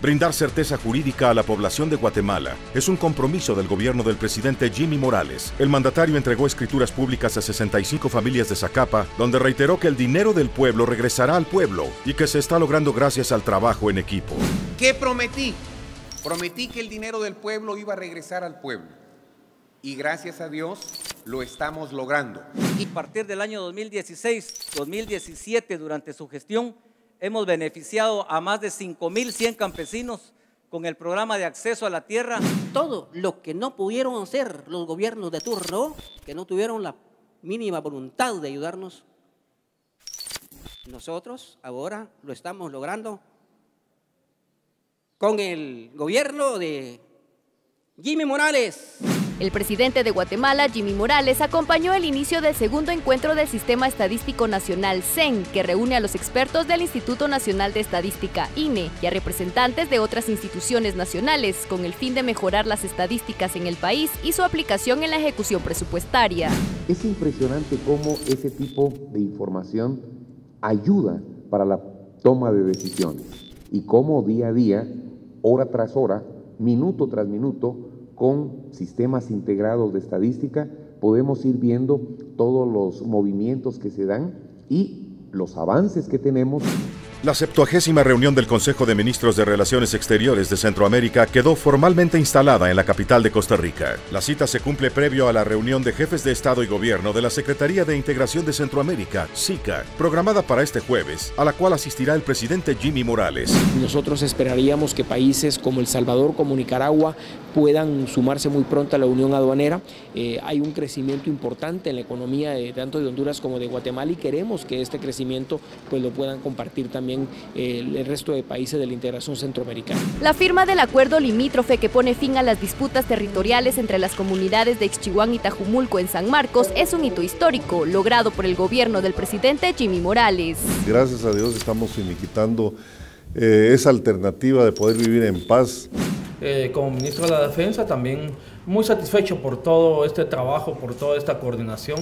Brindar certeza jurídica a la población de Guatemala es un compromiso del gobierno del presidente Jimmy Morales. El mandatario entregó escrituras públicas a 65 familias de Zacapa, donde reiteró que el dinero del pueblo regresará al pueblo y que se está logrando gracias al trabajo en equipo. ¿Qué prometí? Prometí que el dinero del pueblo iba a regresar al pueblo. Y gracias a Dios lo estamos logrando. Y a partir del año 2016, 2017, durante su gestión, hemos beneficiado a más de 5.100 campesinos con el programa de acceso a la tierra. Todo lo que no pudieron hacer los gobiernos de turno, que no tuvieron la mínima voluntad de ayudarnos, nosotros ahora lo estamos logrando con el gobierno de Jimmy Morales. El presidente de Guatemala, Jimmy Morales, acompañó el inicio del segundo encuentro del Sistema Estadístico Nacional CEN, que reúne a los expertos del Instituto Nacional de Estadística, INE, y a representantes de otras instituciones nacionales, con el fin de mejorar las estadísticas en el país y su aplicación en la ejecución presupuestaria. Es impresionante cómo ese tipo de información ayuda para la toma de decisiones y cómo día a día, hora tras hora, minuto tras minuto, con sistemas integrados de estadística podemos ir viendo todos los movimientos que se dan y los avances que tenemos la septuagésima reunión del Consejo de Ministros de Relaciones Exteriores de Centroamérica quedó formalmente instalada en la capital de Costa Rica. La cita se cumple previo a la reunión de jefes de Estado y Gobierno de la Secretaría de Integración de Centroamérica, SICA, programada para este jueves, a la cual asistirá el presidente Jimmy Morales. Nosotros esperaríamos que países como El Salvador, como Nicaragua, puedan sumarse muy pronto a la Unión Aduanera. Eh, hay un crecimiento importante en la economía de, tanto de Honduras como de Guatemala y queremos que este crecimiento pues, lo puedan compartir también eh, el resto de países de la integración centroamericana. La firma del acuerdo limítrofe que pone fin a las disputas territoriales entre las comunidades de Ixchihuán y Tajumulco en San Marcos es un hito histórico logrado por el gobierno del presidente Jimmy Morales. Gracias a Dios estamos finiquitando eh, esa alternativa de poder vivir en paz. Eh, como ministro de la Defensa también muy satisfecho por todo este trabajo, por toda esta coordinación.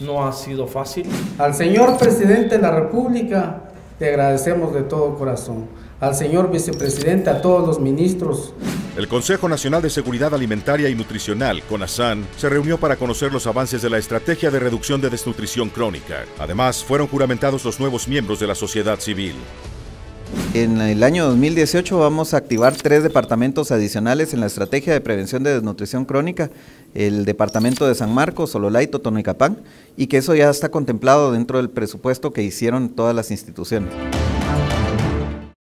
No ha sido fácil. Al señor presidente de la República te agradecemos de todo corazón. Al señor vicepresidente, a todos los ministros. El Consejo Nacional de Seguridad Alimentaria y Nutricional, CONASAN, se reunió para conocer los avances de la estrategia de reducción de desnutrición crónica. Además, fueron juramentados los nuevos miembros de la sociedad civil. En el año 2018 vamos a activar tres departamentos adicionales en la estrategia de prevención de desnutrición crónica, el departamento de San Marcos, Sololay, Totonicapán, y que eso ya está contemplado dentro del presupuesto que hicieron todas las instituciones.